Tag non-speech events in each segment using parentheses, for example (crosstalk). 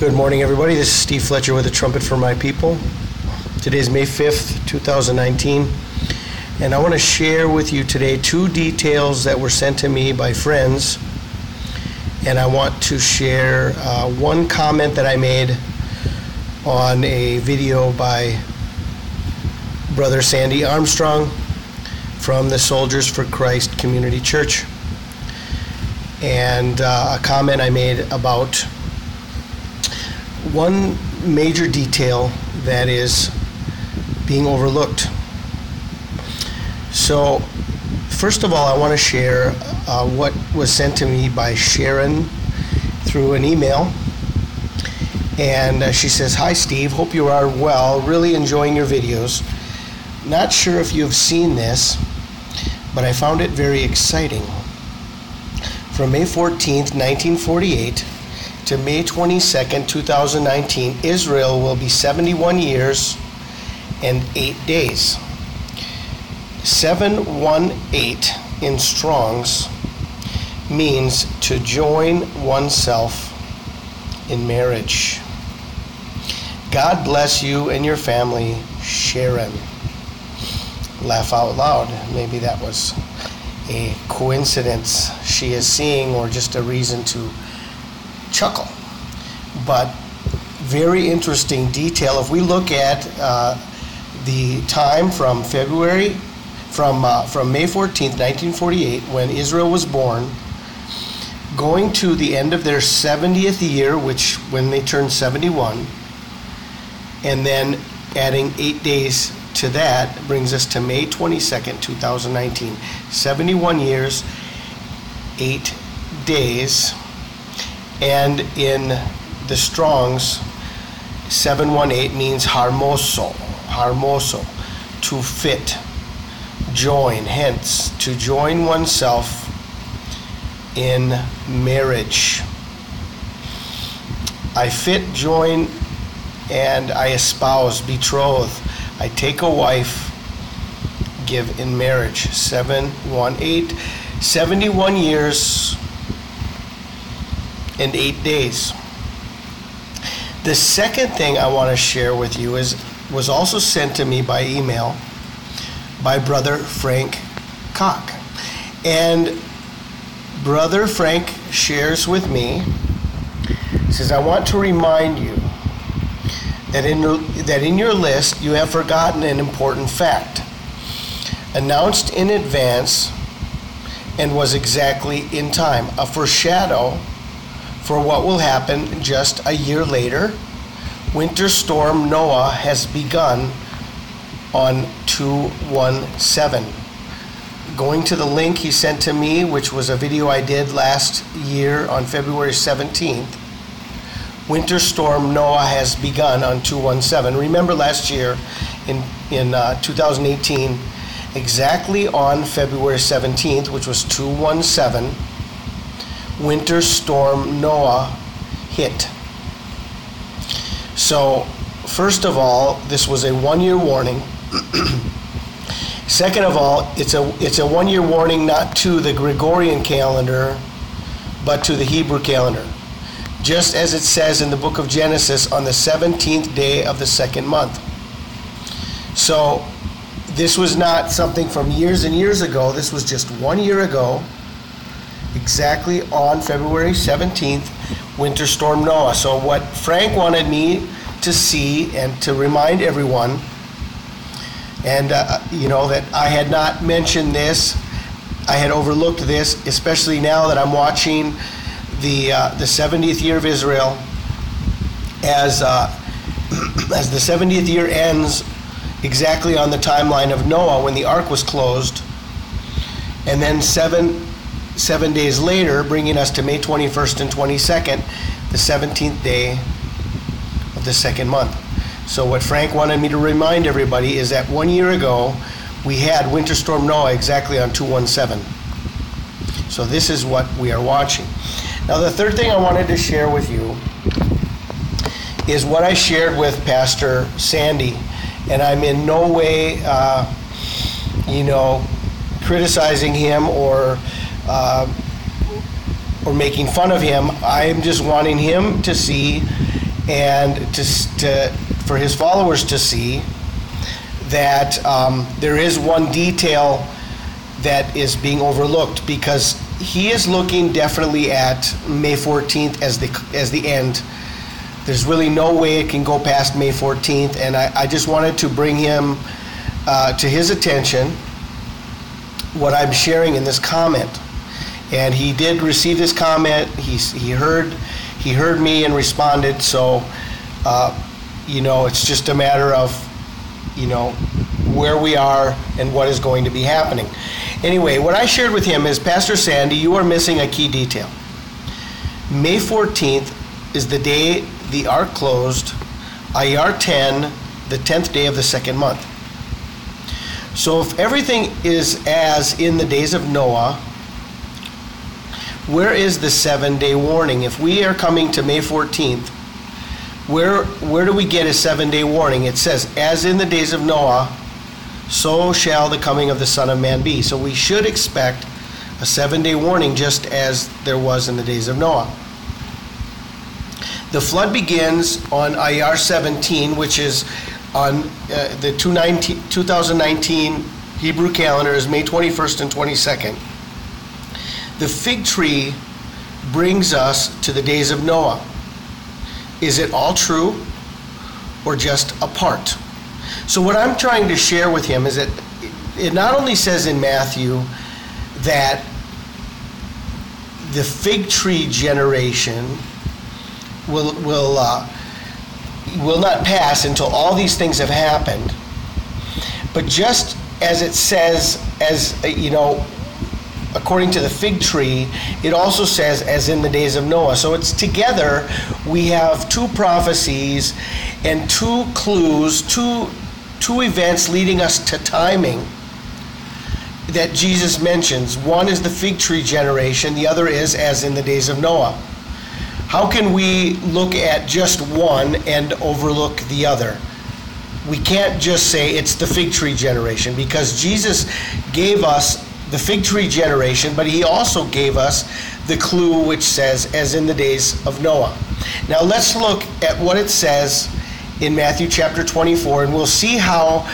Good morning, everybody. This is Steve Fletcher with a Trumpet for My People. Today is May 5th, 2019, and I want to share with you today two details that were sent to me by friends. And I want to share uh, one comment that I made on a video by Brother Sandy Armstrong from the Soldiers for Christ Community Church, and uh, a comment I made about one major detail that is being overlooked. So, first of all, I want to share uh, what was sent to me by Sharon through an email. And uh, she says, Hi, Steve. Hope you are well. Really enjoying your videos. Not sure if you've seen this, but I found it very exciting. From May 14th, 1948 to May 22nd, 2019, Israel will be 71 years and 8 days. 718 in Strong's means to join oneself in marriage. God bless you and your family, Sharon. Laugh out loud. Maybe that was a coincidence she is seeing or just a reason to chuckle. But very interesting detail. If we look at uh, the time from February, from, uh, from May 14th, 1948, when Israel was born, going to the end of their 70th year, which when they turned 71, and then adding eight days to that brings us to May 22nd, 2019. 71 years, eight days. And in the Strongs, 718 means harmoso, harmoso, to fit, join, hence, to join oneself in marriage. I fit, join, and I espouse, betroth. I take a wife, give in marriage. 718, 71 years and eight days. The second thing I want to share with you is was also sent to me by email by brother Frank Cock. And brother Frank shares with me says I want to remind you that in that in your list you have forgotten an important fact announced in advance and was exactly in time a foreshadow for what will happen just a year later. Winter storm Noah has begun on 217. Going to the link he sent to me, which was a video I did last year on February 17th, Winter storm Noah has begun on 217. Remember last year in, in uh, 2018, exactly on February 17th, which was 217, Winter Storm Noah hit. So, first of all, this was a one year warning. (clears throat) Second of all, it's a, it's a one year warning not to the Gregorian calendar, but to the Hebrew calendar. Just as it says in the book of Genesis on the 17th day of the second month. So, this was not something from years and years ago. This was just one year ago exactly on February 17th, Winter Storm Noah. So, what Frank wanted me to see and to remind everyone, and uh, you know, that I had not mentioned this, I had overlooked this, especially now that I'm watching the, uh, the 70th year of Israel as, uh, (clears throat) as the 70th year ends exactly on the timeline of Noah when the ark was closed. And then seven seven days later, bringing us to May 21st and 22nd, the 17th day of the second month. So, what Frank wanted me to remind everybody is that one year ago, we had Winter Storm Noah exactly on 217. So, this is what we are watching. Now, the third thing I wanted to share with you is what I shared with Pastor Sandy. And I'm in no way, uh, you know, criticizing him or uh, or making fun of him. I am just wanting him to see and to, to for his followers to see that um, there is one detail that is being overlooked because he is looking definitely at May 14th as the as the end. There's really no way it can go past May 14th, and I, I just wanted to bring him uh, to his attention what I'm sharing in this comment. And he did receive this comment. He, he heard he heard me and responded. So, uh, you know, it's just a matter of, you know, where we are and what is going to be happening. Anyway, what I shared with him is Pastor Sandy, you are missing a key detail. May 14th is the day the ark closed, Iyar 10, the 10th day of the second month. So if everything is as in the days of Noah, where is the seven day warning? If we are coming to May 14th, where, where do we get a seven day warning? It says, as in the days of Noah, so shall the coming of the Son of Man be. So we should expect a seven day warning just as there was in the days of Noah. The flood begins on Iyar 17, which is on uh, the 2019 Hebrew calendar, is May 21st and 22nd. The fig tree brings us to the days of Noah. Is it all true or just a part? So, what I'm trying to share with him is that it not only says in Matthew that the fig tree generation will, will, uh, will not pass until all these things have happened, but just as it says, as you know, according to the fig tree, it also says, as in the days of Noah. So it's together, we have two prophecies and two clues, two, two events leading us to timing that Jesus mentions. One is the fig tree generation, the other is as in the days of Noah. How can we look at just one and overlook the other? We can't just say it's the fig tree generation because Jesus gave us the fig tree generation, but he also gave us the clue which says, as in the days of Noah. Now let's look at what it says in Matthew chapter 24, and we'll see how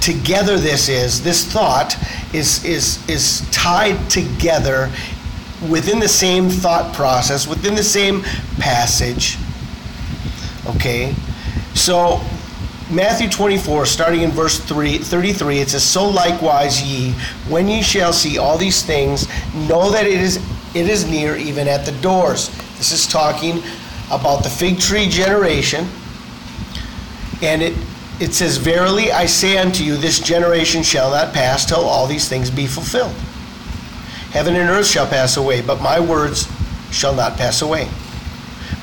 together this is. This thought is, is, is tied together within the same thought process, within the same passage. Okay? So Matthew 24, starting in verse 3, 33, it says, So likewise ye, when ye shall see all these things, know that it is, it is near, even at the doors. This is talking about the fig tree generation. And it, it says, Verily I say unto you, this generation shall not pass till all these things be fulfilled. Heaven and earth shall pass away, but my words shall not pass away.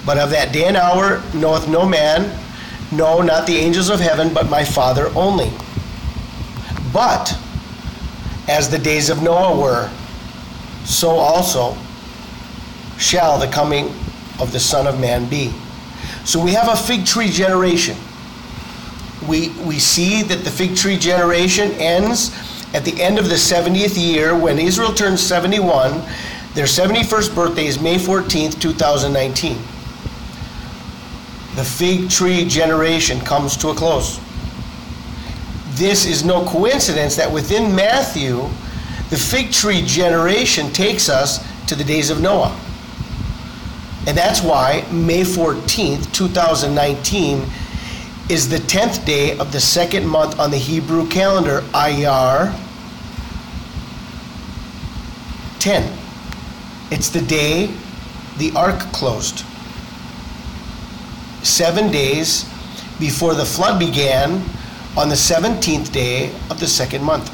But of that day and hour knoweth no man, no, not the angels of heaven, but my Father only. But as the days of Noah were, so also shall the coming of the Son of Man be. So we have a fig tree generation. We, we see that the fig tree generation ends at the end of the 70th year when Israel turns 71. Their 71st birthday is May 14th, 2019 the fig tree generation comes to a close. This is no coincidence that within Matthew, the fig tree generation takes us to the days of Noah. And that's why May 14th, 2019, is the 10th day of the second month on the Hebrew calendar, Iyar 10. It's the day the ark closed seven days before the flood began on the 17th day of the second month.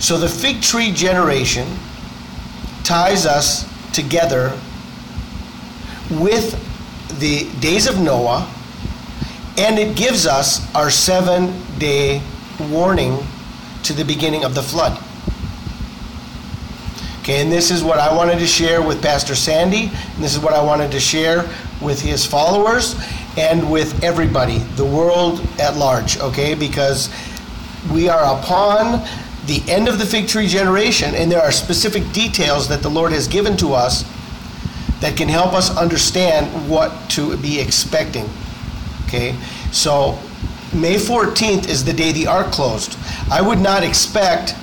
So the fig tree generation ties us together with the days of Noah, and it gives us our seven day warning to the beginning of the flood. Okay, and this is what I wanted to share with Pastor Sandy, and this is what I wanted to share with his followers and with everybody, the world at large, okay? Because we are upon the end of the fig tree generation, and there are specific details that the Lord has given to us that can help us understand what to be expecting. Okay? So, May 14th is the day the ark closed. I would not expect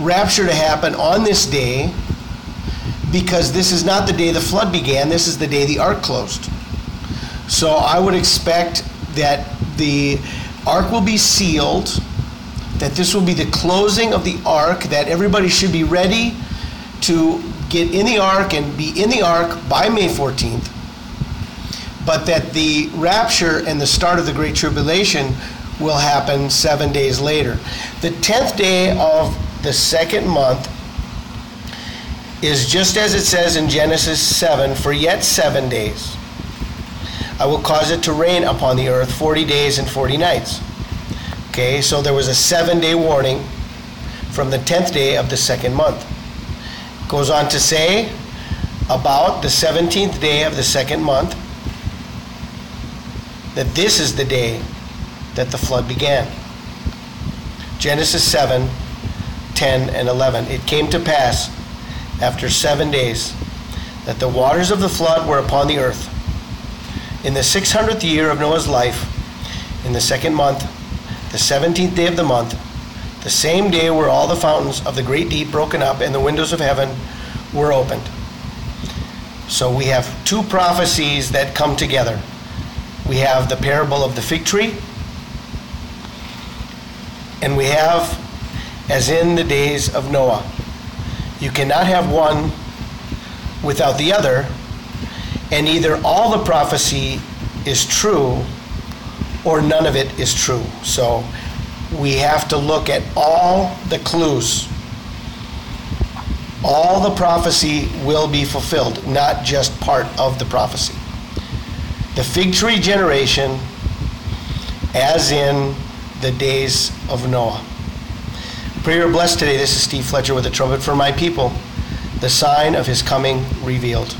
rapture to happen on this day because this is not the day the flood began, this is the day the ark closed. So I would expect that the ark will be sealed, that this will be the closing of the ark, that everybody should be ready to get in the ark and be in the ark by May 14th, but that the rapture and the start of the Great Tribulation will happen seven days later. The 10th day of the second month is just as it says in Genesis 7 for yet seven days. I will cause it to rain upon the earth 40 days and 40 nights. Okay, so there was a seven day warning from the 10th day of the second month. Goes on to say about the 17th day of the second month that this is the day that the flood began. Genesis 7 10 and 11. It came to pass after seven days that the waters of the flood were upon the earth. In the 600th year of Noah's life, in the second month, the 17th day of the month, the same day were all the fountains of the great deep broken up and the windows of heaven were opened. So we have two prophecies that come together. We have the parable of the fig tree, and we have as in the days of Noah. You cannot have one without the other, and either all the prophecy is true or none of it is true. So we have to look at all the clues. All the prophecy will be fulfilled, not just part of the prophecy. The fig tree generation, as in the days of Noah. Pray you're blessed today. This is Steve Fletcher with a trumpet for my people, the sign of his coming revealed.